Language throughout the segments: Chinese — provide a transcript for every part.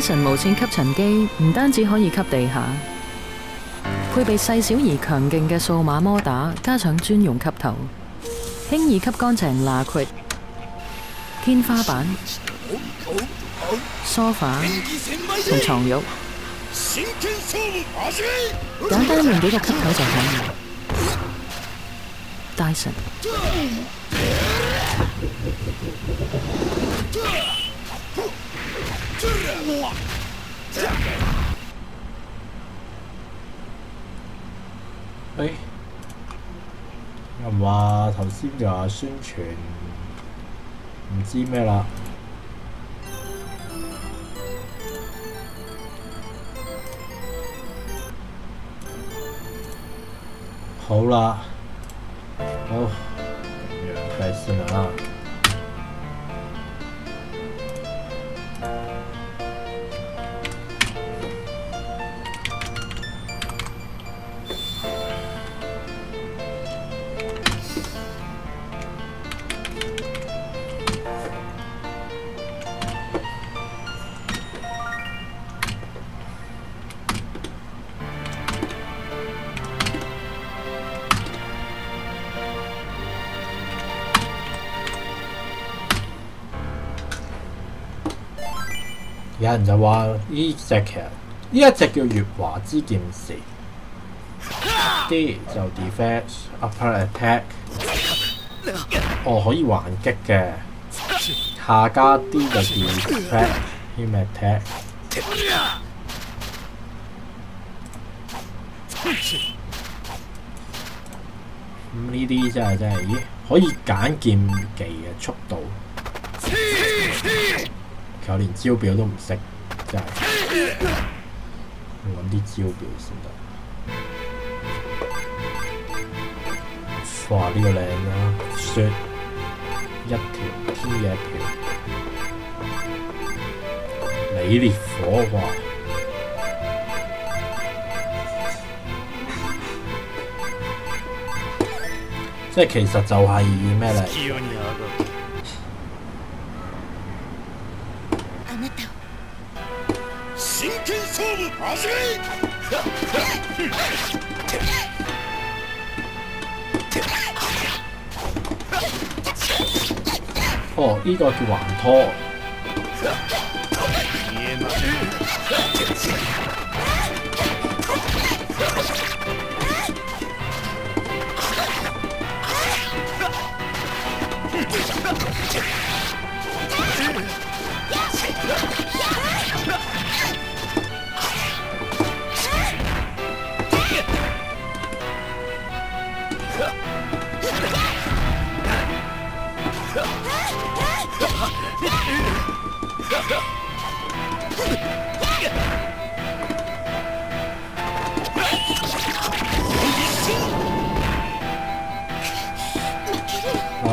Dyson 無線吸塵機唔單止可以吸地下，配備細小而強勁嘅數碼摩打，加上專用吸頭，輕易吸乾淨罅隙、天花板、梳化同床褥，簡單用幾個吸頭就可以。Dyson。誒，又唔話頭先又話宣傳唔知咩啦。好啦，好，咁樣計先啦。人就話呢只其實呢一隻叫月華之劍士，D 就 defense upper attack，哦可以還擊嘅，下加 D 就 defect him attack。咁呢啲真係真係，咦可以揀劍技嘅速度。我連招表都唔識，真係要揾啲招表先得。哇！呢、這個靚啦，雪一條，T 一條，李烈火哇！即係其實就係咩嚟？哦，呢、個叫環拖。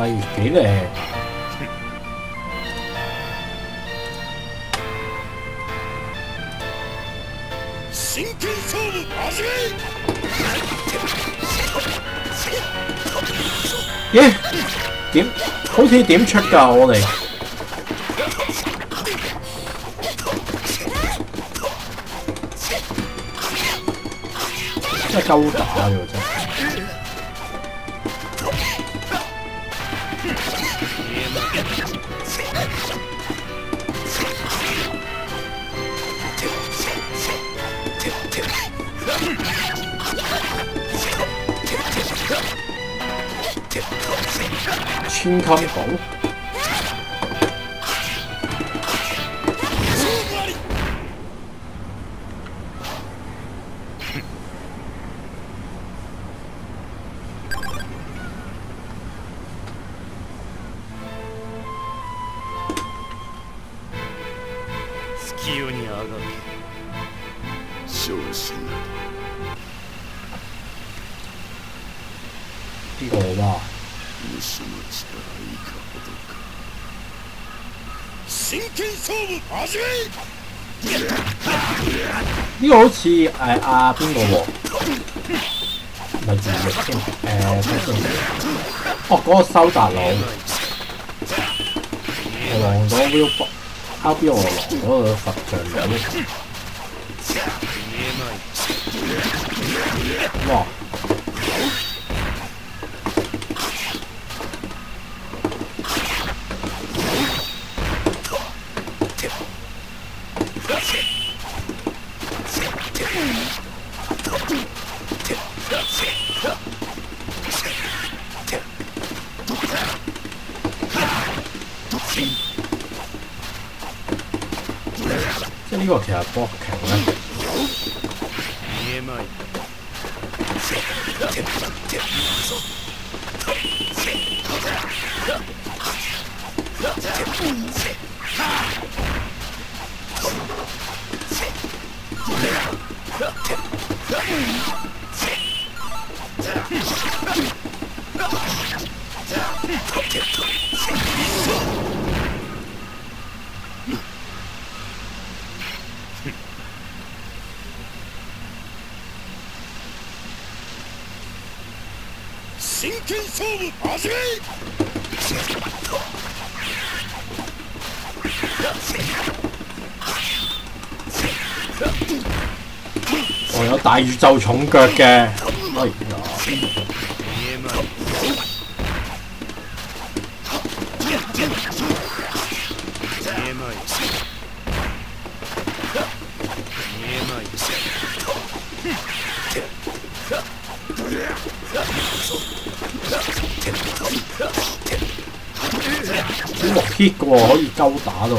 幾靚。咦？點？好似點出㗎我哋？真係鳩打喎真穿襟寶。月夜にあがけ昇進な呢個哇！武士の力いかほどか真剣勝負始め呢個好似誒阿邊個喎？唔係自力先，誒睇先。哦，嗰、個修達佬，係黃咗 Will 歐比俄羅嗰個佛像樣，見えまい哇！ 即係呢個其實 blocking 咧。真剣勝負始め我有大宇宙重腳嘅，哎呀！Hit 嘅喎，可以鳩打到。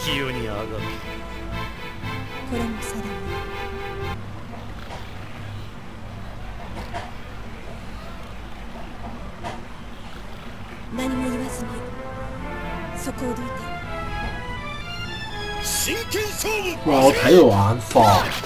見えまい月夜にあがるこれも定め何も言わずにそこをどいて真剣勝負！我睇到眼花。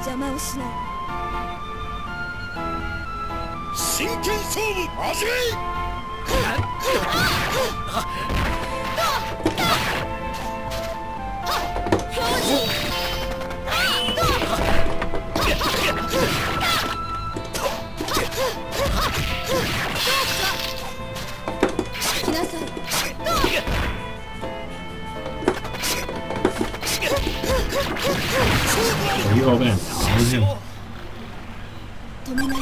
邪魔をしない。真剣勝負始め我又要被人打了。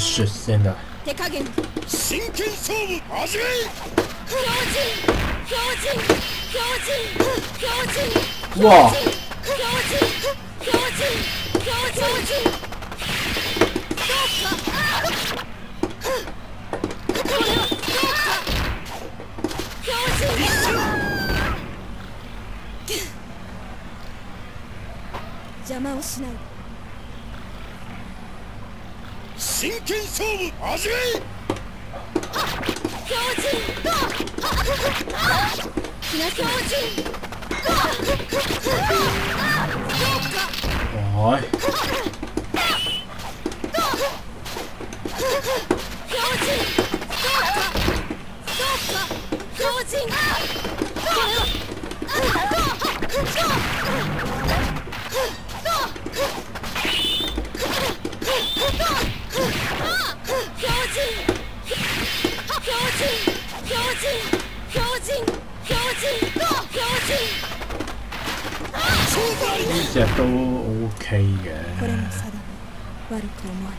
出戦だ。手加減。真剣勝負始めうわ邪魔をしない真剣勝負始め強靭ドア気の強靭ドアおい。強靭ドア強靭ドア隻都 OK 嘅。これも定め悪く思わない。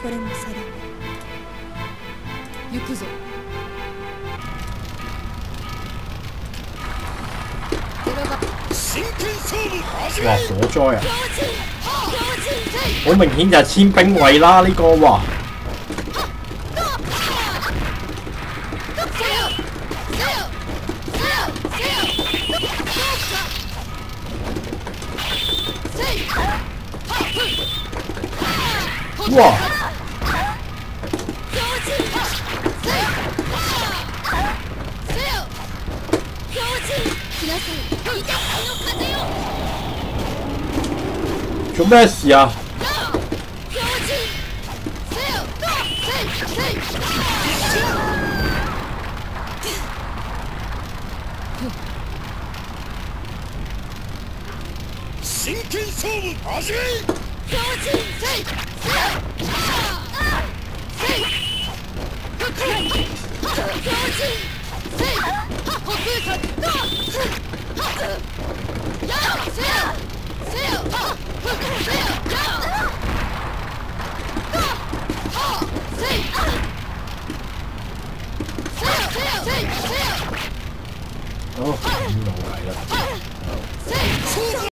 これも定め行くぞ、そのちょや。好明顯就係千兵衛啦，呢、個哇！せよせよせよせよそうかせい哇！標準せいせよ標準来なさい痛きの風よ做咩事啊？ 剣勝負始め強靭せいせい強靭せい呼吸さドンやせよせよせよやドンハせいせよせよせよせよ Oh, you know what I ズ